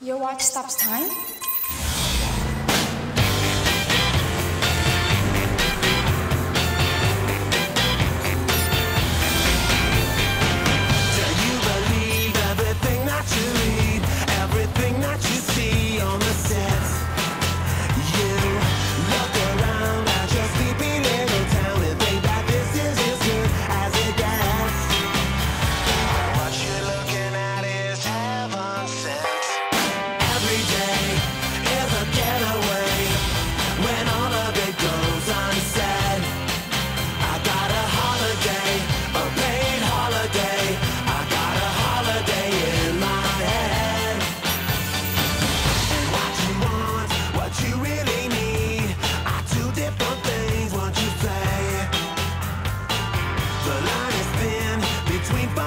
Your watch stops time?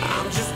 I'm just